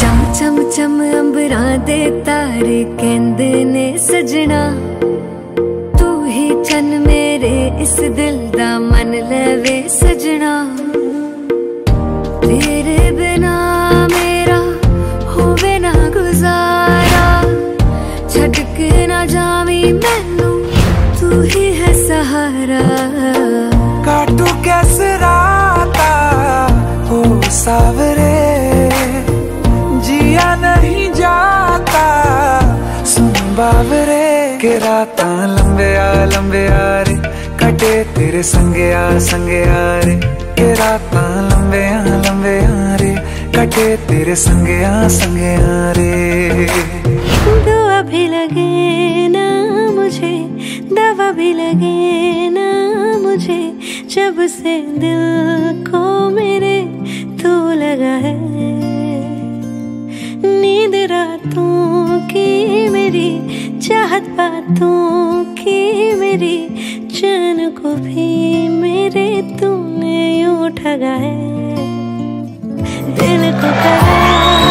ਚਮ ਚਮ ਅੰਬਰਾਂ ਦੇ ਤਾਰੇ ਕਹਿੰਦੇ ਨੇ ਸਜਣਾ। ਤੂੰ ਹੀ ਚੰਨ ਮੇਰੇ ਇਸ ਦਿਲ ਦਾ ਮਨ ਲਵੇ ਸਜਣਾ। के राता लंबे आ लंबे आ रे। कटे तेरे संगे आ संगे आ रे। के राता लंबे आ लंबे आ रे। कटे तेरे संगे आ संगे आ रे। दुआ भी लगे ना मुझे दवा भी लगे ना मुझे। जब से दिल चाहत बातों की मेरी चैन को भी मेरे तूने यूँ ठगा है। दिल को करार